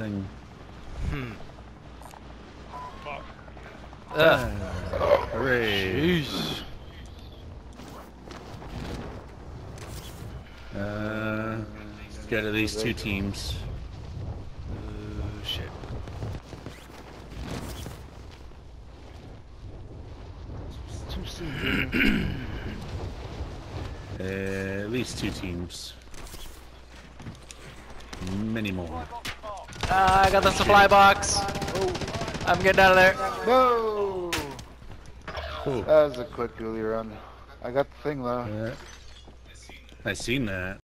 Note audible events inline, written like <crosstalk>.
thing. Hmm. Fuck. Ugh. Hooray! Jeez. Uh, get at least two teams. Oh shit. Too <clears throat> soon. Uh, at least two teams. Many more. Ah, I got the supply box. I'm getting out of there. no! Oh, That was a quick ghoulie run. I got the thing though. uh, I seen that.